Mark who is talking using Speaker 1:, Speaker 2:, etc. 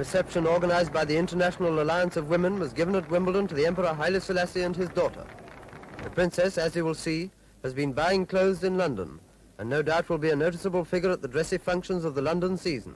Speaker 1: reception organized by the International Alliance of Women was given at Wimbledon to the Emperor Haile Selassie and his daughter. The princess, as you will see, has been buying clothes in London, and no doubt will be a noticeable figure at the dressy functions of the London season.